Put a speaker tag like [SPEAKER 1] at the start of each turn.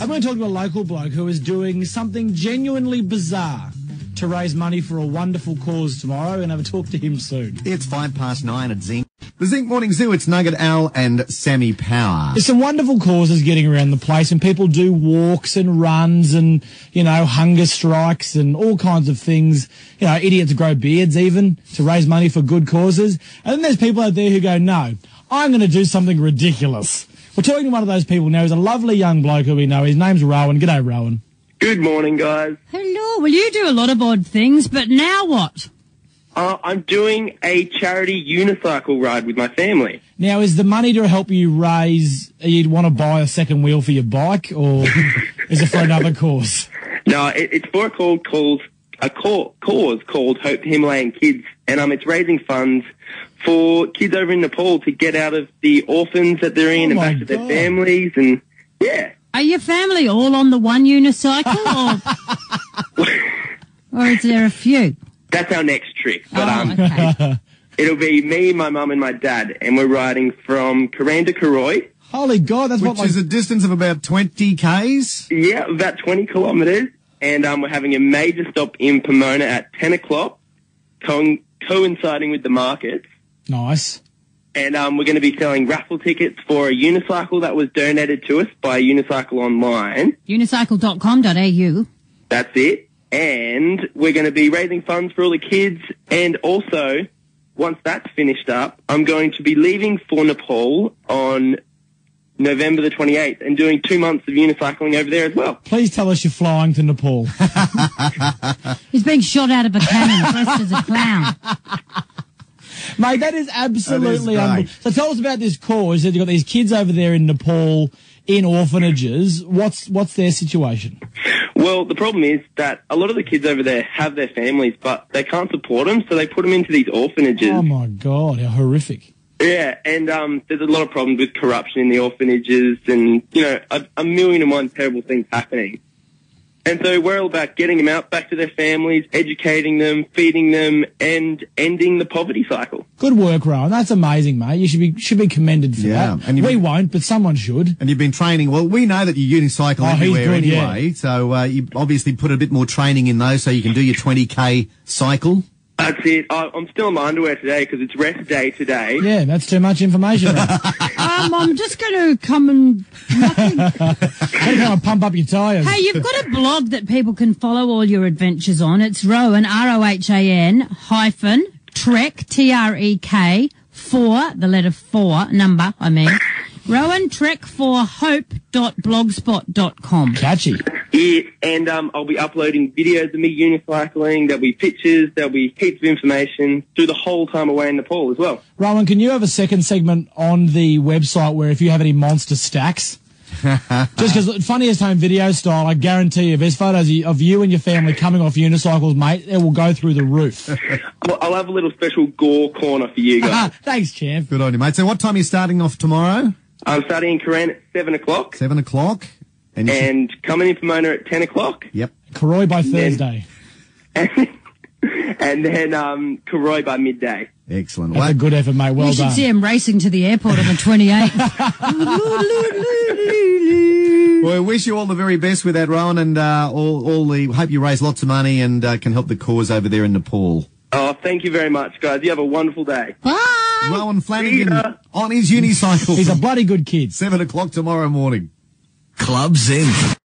[SPEAKER 1] I'm going to talk to a local bloke who is doing something genuinely bizarre to raise money for a wonderful cause tomorrow and have a talk to him soon.
[SPEAKER 2] It's five past nine at Zinc. The Zinc Morning Zoo, it's Nugget Al and Sammy Power.
[SPEAKER 1] There's some wonderful causes getting around the place and people do walks and runs and, you know, hunger strikes and all kinds of things. You know, idiots grow beards even to raise money for good causes. And then there's people out there who go, no, I'm going to do something ridiculous. We're talking to one of those people now. He's a lovely young bloke who we know. His name's Rohan. G'day, Rohan.
[SPEAKER 3] Good morning, guys.
[SPEAKER 4] Hello. Well, you do a lot of odd things, but now what?
[SPEAKER 3] Uh, I'm doing a charity unicycle ride with my family.
[SPEAKER 1] Now, is the money to help you raise, you'd want to buy a second wheel for your bike or is it for another cause?
[SPEAKER 3] No, it, it's for a call called a cause called Hope Himalayan Kids, and um, it's raising funds for kids over in Nepal to get out of the orphans that they're in
[SPEAKER 1] Oh
[SPEAKER 3] and
[SPEAKER 1] my
[SPEAKER 3] back to their families, and yeah.
[SPEAKER 4] Are your family all on the one unicycle, or, or is there a few?
[SPEAKER 3] That's our next trip. But
[SPEAKER 4] oh,
[SPEAKER 3] um,
[SPEAKER 4] okay.
[SPEAKER 3] it'll be me, my mum, and my dad, and we're riding from Cooran to Cooroy.
[SPEAKER 1] Holy God, that's
[SPEAKER 2] Which
[SPEAKER 1] what my
[SPEAKER 2] is a distance of about 20 Ks.
[SPEAKER 3] Yeah, about 20 kilometres. And um, we're having a major stop in Pomona at 10 o'clock, co- coinciding with the markets.
[SPEAKER 1] nice.
[SPEAKER 3] And um, we're going to be selling raffle tickets for a unicycle that was donated to us by Unicycle Online.
[SPEAKER 4] Unicycle.com.au.
[SPEAKER 3] That's it. And we're going to be raising funds for all the kids. And also, once that's finished up, I'm going to be leaving for Nepal on November the 28th and doing two months of unicycling over there as well.
[SPEAKER 1] Please tell us you're flying to Nepal.
[SPEAKER 4] He's being shot out of a cannon, dressed as a clown.
[SPEAKER 1] Mate, that is absolutely
[SPEAKER 2] great.
[SPEAKER 1] unbelievable. So tell us about this cause. That you've got these kids over there in Nepal in orphanages. What's what's their situation?
[SPEAKER 3] Well, the problem is that a lot of the kids over there have their families, but they can't support them, so they put them into these orphanages.
[SPEAKER 1] Oh my God, how horrific.
[SPEAKER 3] Yeah, and um, there's a lot of problems with corruption in the orphanages and, you know, a, a million and one terrible things happening. And so we're all about getting them out back to their families, educating them, feeding them, and ending the poverty cycle.
[SPEAKER 1] Good work, Rohan. That's amazing, mate. You should be should be commended for
[SPEAKER 2] Yeah,
[SPEAKER 1] that.
[SPEAKER 2] and you-
[SPEAKER 1] we won't, but someone should.
[SPEAKER 2] And you've been training. Well, we know that you unicycle
[SPEAKER 1] Oh, he's
[SPEAKER 2] everywhere
[SPEAKER 1] good, yeah.
[SPEAKER 2] anyway. So uh, you obviously put a bit more training in those so you can do your 20K cycle.
[SPEAKER 3] That's it. I, I'm still in my underwear today because it's rest day today.
[SPEAKER 1] Yeah, that's too much information.
[SPEAKER 4] Um, I'm just going to come and.
[SPEAKER 1] Gotta come and pump up your tyres.
[SPEAKER 4] Hey, you've got a blog that people can follow all your adventures on. It's Rohan, R-O-H-A-N, hyphen, Trek, T-R-E-K, four, the letter four, number, I mean. Rohan, Trek for hope hope.blogspot.com.
[SPEAKER 1] Catchy.
[SPEAKER 3] It, and um, I'll be uploading videos of me unicycling. There'll be pictures. There'll be heaps of information through the whole time away in Nepal as well.
[SPEAKER 1] Rohan, can you have a second segment on the website where if you have any monster stacks? Just because funniest home video style, I guarantee you, if there's photos of you and your family coming off unicycles, mate, it will go through the roof.
[SPEAKER 3] I'll, I'll have a little special gore corner for you guys.
[SPEAKER 1] Thanks, champ.
[SPEAKER 2] Good on you, mate. So what time are you starting off tomorrow?
[SPEAKER 3] I'm starting in Cooran at 7 o'clock
[SPEAKER 2] Seven o'clock. And you should-
[SPEAKER 3] coming in Pomona at 10 o'clock.
[SPEAKER 2] Yep.
[SPEAKER 1] Cooroy by Thursday.
[SPEAKER 3] and then um, Cooroy by midday.
[SPEAKER 2] Excellent.
[SPEAKER 1] That's a good effort, mate. Well
[SPEAKER 4] you should
[SPEAKER 1] done.
[SPEAKER 4] see him racing to the airport on the 28th.
[SPEAKER 2] well, we wish you all the very best with that, Rohan, and uh, all, all the hope you raise lots of money and uh, can help the cause over there in Nepal.
[SPEAKER 3] Oh, thank you very much, guys. You have a wonderful day.
[SPEAKER 4] Bye!
[SPEAKER 2] Rohan Flanagan on his unicycle.
[SPEAKER 1] He's a bloody good kid.
[SPEAKER 2] seven o'clock tomorrow morning.
[SPEAKER 5] Club Zinc.